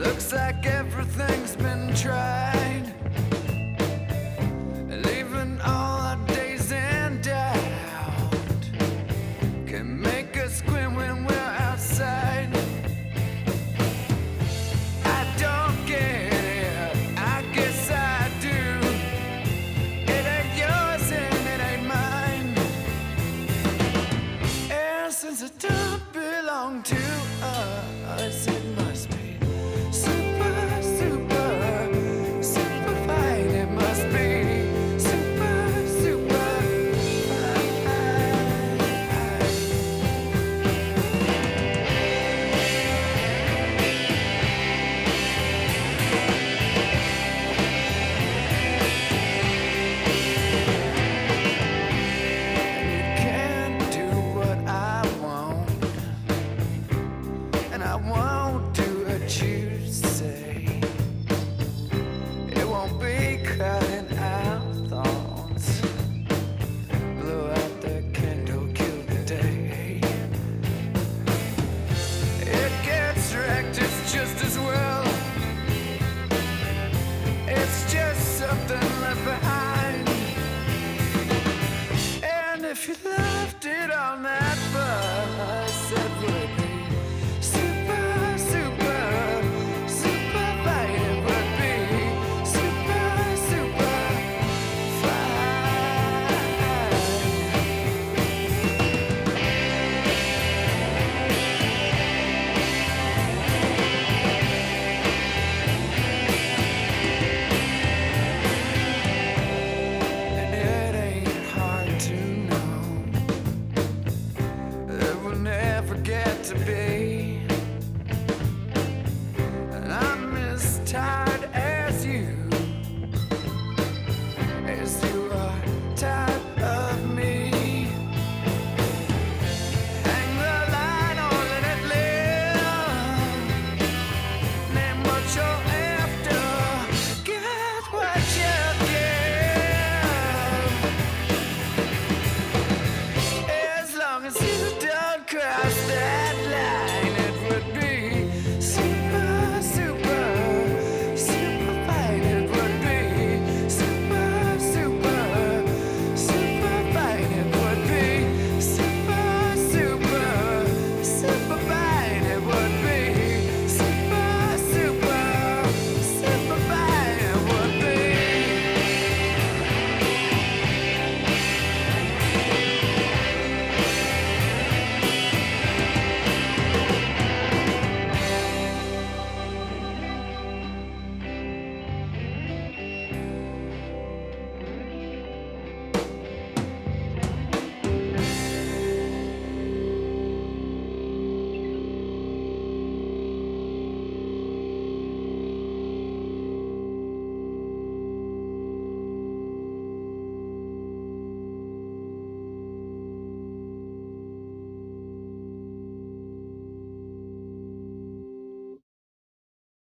Looks like everything's been tried. Leaving all our days in doubt can make us squint when we're outside. I don't get it. I guess I do. It ain't yours and it ain't mine. And since it don't belong to us, if you left it on that bus